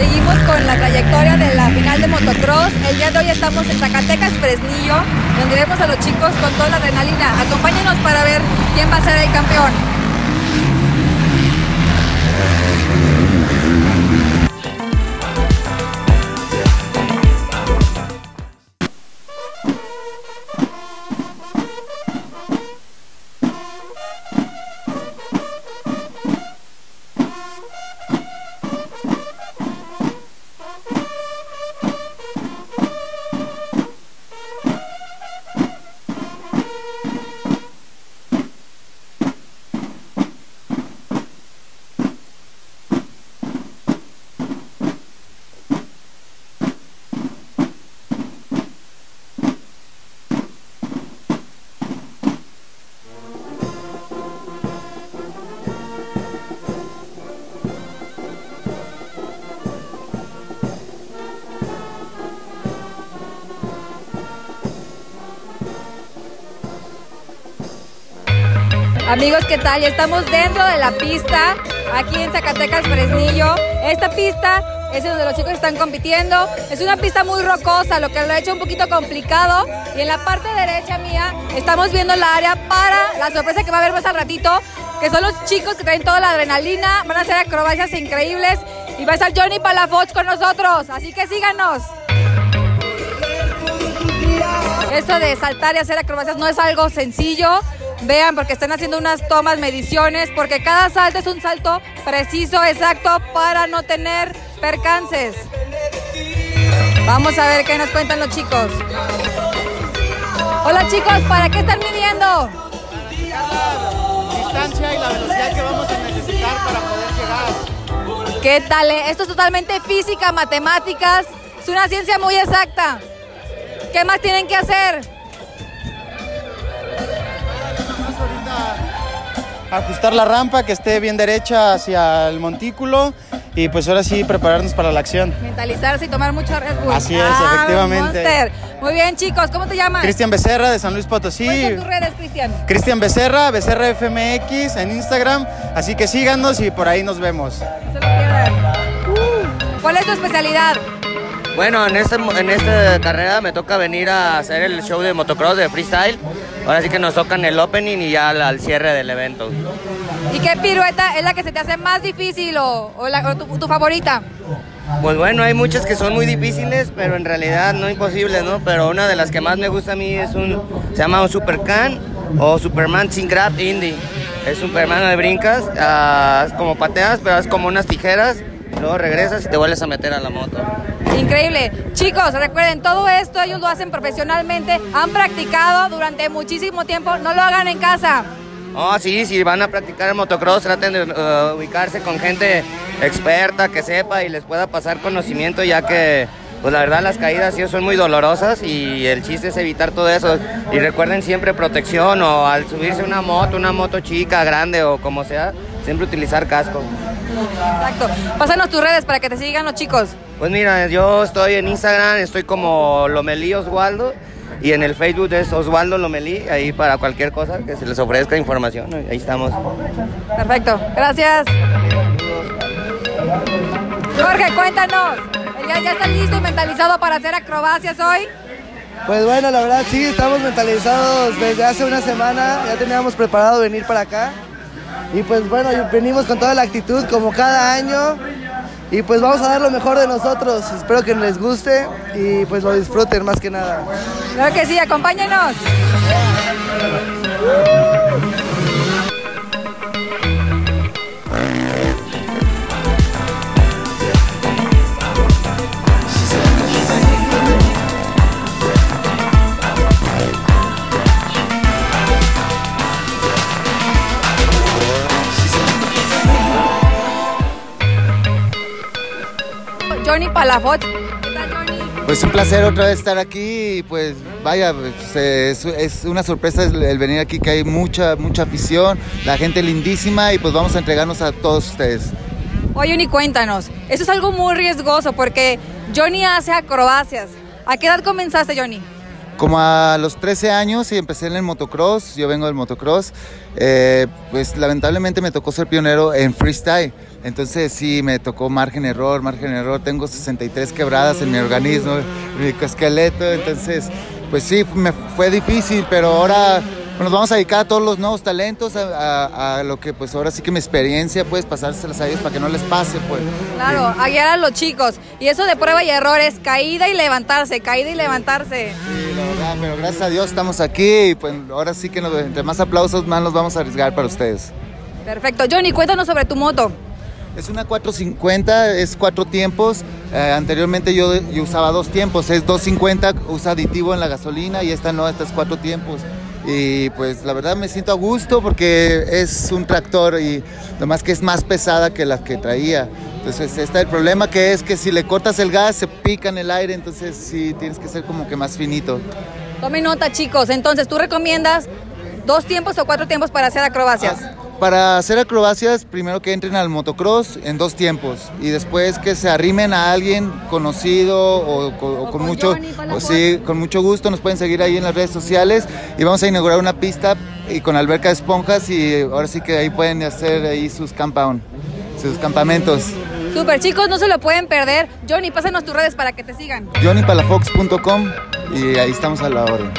seguimos con la trayectoria de la final de motocross. El día de hoy estamos en Zacatecas, Fresnillo, donde vemos a los chicos con toda la adrenalina. Acompáñenos para ver quién va a ser el campeón. Amigos, ¿qué tal? Ya estamos dentro de la pista, aquí en Zacatecas, Fresnillo. Esta pista es donde los chicos están compitiendo. Es una pista muy rocosa, lo que lo ha hecho un poquito complicado. Y en la parte derecha mía estamos viendo la área para la sorpresa que va a haber más al ratito, que son los chicos que traen toda la adrenalina, van a hacer acrobacias increíbles y va a estar Johnny Palafox con nosotros. Así que síganos. Eso de saltar y hacer acrobacias no es algo sencillo. Vean, porque están haciendo unas tomas, mediciones, porque cada salto es un salto preciso, exacto, para no tener percances. Vamos a ver qué nos cuentan los chicos. Hola chicos, ¿para qué están midiendo? La distancia y la velocidad que vamos a necesitar para poder llegar. ¿Qué tal? eh? Esto es totalmente física, matemáticas. Es una ciencia muy exacta. ¿Qué más tienen que hacer? Ajustar la rampa que esté bien derecha hacia el montículo y pues ahora sí prepararnos para la acción. Mentalizarse y tomar mucho Red Bull. Así es, Ah, efectivamente. Monster. Muy bien, chicos. ¿Cómo te llamas? Cristian Becerra de San Luis Potosí. ¿Cuáles son tus redes, Cristian? Cristian Becerra, Becerra FMX en Instagram. Así que síganos y por ahí nos vemos. No se lo pierdan. ¿Cuál es tu especialidad? Bueno, en, este, en esta carrera me toca venir a hacer el show de motocross de freestyle. Ahora sí que nos tocan el opening y ya al, al cierre del evento. ¿Y qué pirueta es la que se te hace más difícil o, o la- o tu, tu favorita? Pues bueno, hay muchas que son muy difíciles, pero en realidad no imposibles, ¿no? Pero una de las que más me gusta a mí es un, se llama un Supercan o Superman sin grab indie. Es Superman de brincas, es como pateas, pero es como unas tijeras, luego regresas y te vuelves a meter a la moto. Increíble. Chicos, recuerden, todo esto ellos lo hacen profesionalmente, han practicado durante muchísimo tiempo, no lo hagan en casa. Oh, sí, si van a practicar el motocross, traten de uh, ubicarse con gente experta que sepa y les pueda pasar conocimiento, ya que, pues la verdad, las caídas sí son muy dolorosas y el chiste es evitar todo eso. Y recuerden siempre protección o al subirse a una moto, una moto chica, grande o como sea, siempre utilizar casco. Exacto. Pásanos tus redes para que te sigan los chicos. Pues mira, yo estoy en Instagram, estoy como Lomelí Oswaldo y en el Facebook es Oswaldo Lomelí, ahí para cualquier cosa que se les ofrezca información, ahí estamos. Perfecto. Gracias. Jorge, cuéntanos. ¿Ya, ya estás listo y mentalizado para hacer acrobacias hoy? Pues bueno, la verdad sí, estamos mentalizados desde hace una semana, ya teníamos preparado venir para acá. Y pues bueno, venimos con toda la actitud como cada año. Y pues vamos a dar lo mejor de nosotros. Espero que les guste y pues lo disfruten más que nada. Claro que sí, acompáñenos. Johnny Palafox. ¿Qué tal, Johnny? Pues un placer otra vez estar aquí y pues vaya, pues, es, es una sorpresa el, venir aquí que hay mucha, mucha afición, la gente lindísima y pues vamos a entregarnos a todos ustedes. Oye, Johnny, cuéntanos. Eso es algo muy riesgoso porque Johnny hace acrobacias. ¿A qué edad comenzaste, Johnny? Como a los 13 años y empecé en el motocross, yo vengo del motocross, eh, pues lamentablemente me tocó ser pionero en freestyle. Entonces sí, me tocó margen error, margen error. Tengo 63 quebradas en mi organismo, en mi esqueleto. Entonces, pues sí, me fue difícil, pero ahora nos vamos a dedicar a todos los nuevos talentos, a, a- a lo que pues ahora sí que mi experiencia, pues pasárselas a ellos para que no les pase, pues. Claro, a guiar a los chicos. Y eso de prueba y error es caída y levantarse, caída y levantarse. Sí, pero gracias a Dios estamos aquí y pues ahora sí que nos- entre más aplausos más nos vamos a arriesgar para ustedes. Perfecto. Johnny, cuéntanos sobre tu moto. Es una 450, es cuatro tiempos. Eh, anteriormente yo, yo usaba dos tiempos, es 250, usa aditivo en la gasolina y esta no, esta es cuatro tiempos. Y pues la verdad me siento a gusto porque es un tractor y más que es más pesada que la que traía. Entonces está el problema que es que si le cortas el gas se pica en el aire, entonces sí tienes que ser como que más finito. Tomen nota, chicos. Entonces, ¿tú recomiendas dos tiempos o cuatro tiempos para hacer acrobacias? Para hacer acrobacias, primero que entren al motocross en dos tiempos y después que se arrimen a alguien conocido o, co- o O con con mucho, Johnny, con la o sí, con mucho gusto nos pueden seguir ahí en las redes sociales y vamos a inaugurar una pista y con alberca de esponjas y ahora sí que ahí pueden hacer ahí sus compound, sus campamentos. Super, chicos, no se lo pueden perder. Johnny, pásanos tus redes para que te sigan. johnnypalafox.com y ahí estamos a la orden.